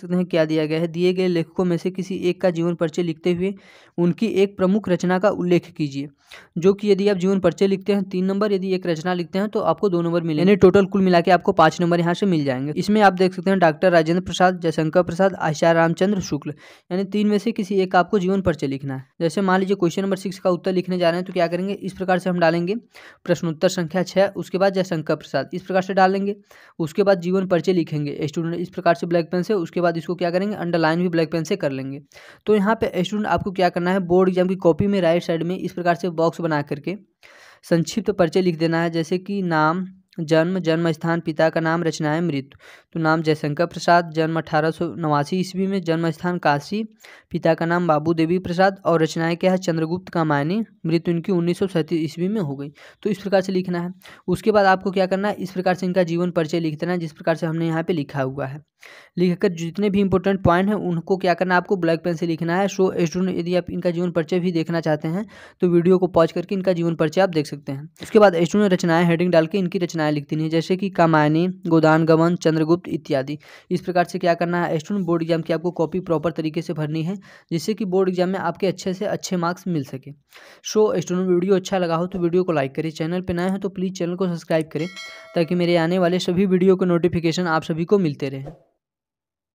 सकते हैं, क्या दिया गया है? दिए गए लेखकों में से किसी एक का जीवन परिचय लिखते हुए उनकी एक प्रमुख रचना का उल्लेख कीजिए, जो कि यदि आप जीवन परिचय लिखते हैं, तीन नंबर, यदि एक रचना लिखते हैं तो आपको दो नंबर मिले यानी टोटल कुल मिला के आपको पाँच नंबर यहाँ से मिल जाएँगे। इसमें आप देख सकते हैं, डॉक्टर राजेंद्र प्रसाद, जयशंकर प्रसाद आचार्य रामचंद्र शुक्ल, यानी तीन में से किसी एक आपको जीवन परिचय लिखना है। जैसे मान लीजिए क्वेश्चन नंबर सिक्स का उत्तर लिखने जा रहे हैं तो क्या करेंगे? इस प्रकार से हम डालेंगे, प्रश्नोत्तर संख्या छः उसके बाद जयशंकर प्रसाद, इस प्रकार से डालेंगे, उसके बाद जीवन परिचय लिखेंगे। स्टूडेंट इस प्रकार से ब्लैक पेन से, उसके बाद इसको क्या करेंगे? अंडरलाइन भी ब्लैक पेन से कर लेंगे। तो यहाँ पे स्टूडेंट आपको क्या करना है? बोर्ड एग्ज़ाम की कॉपी में राइट साइड में इस प्रकार से बॉक्स बना करके संक्षिप्त परिचय लिख देना है। जैसे कि नाम जन्म जन्म स्थान पिता का नाम, रचनाएँ, मृत्यु। तो नाम जयशंकर प्रसाद, जन्म अठारह सौ नवासी ईस्वी में जन्म स्थान काशी, पिता का नाम बाबू देवी प्रसाद और रचनाएँ क्या है? चंद्रगुप्त का मायने, मृत्यु इनकी उन्नीस सौ सैंतीस ईस्वी में हो गई। तो इस प्रकार से लिखना है। उसके बाद आपको क्या करना है? इस प्रकार से इनका जीवन परिचय लिख देना है, जिस प्रकार से हमने यहाँ पे लिखा हुआ है। लिखकर जितने भी इंपॉर्टेंट पॉइंट हैं, उनको क्या करना है? आपको ब्लैक पेन से लिखना है। सो स्टूडेंट यदि आप इनका जीवन परिचय भी देखना चाहते हैं तो वीडियो को पॉज करके इनका जीवन परिचय आप देख सकते हैं। उसके बाद स्टूडेंट रचनाएँ हेडिंग डाल के इनकी रचनाएँ लिखती हैं, जैसे कि कामायनी, गोदान गमन चंद्रगुप्त इत्यादि। इस प्रकार से क्या करना है स्टूडेंट बोर्ड एग्ज़ाम की आपको कॉपी प्रॉपर तरीके से भरनी है, जिससे कि बोर्ड एग्ज़ाम में आपके अच्छे से अच्छे मार्क्स मिल सके। सो स्टूडेंट वीडियो अच्छा लगा हो तो वीडियो को लाइक करें, चैनल पर नए हो तो प्लीज़ चैनल को सब्सक्राइब करें, ताकि मेरे आने वाले सभी वीडियो के नोटिफिकेशन आप सभी को मिलते रहें।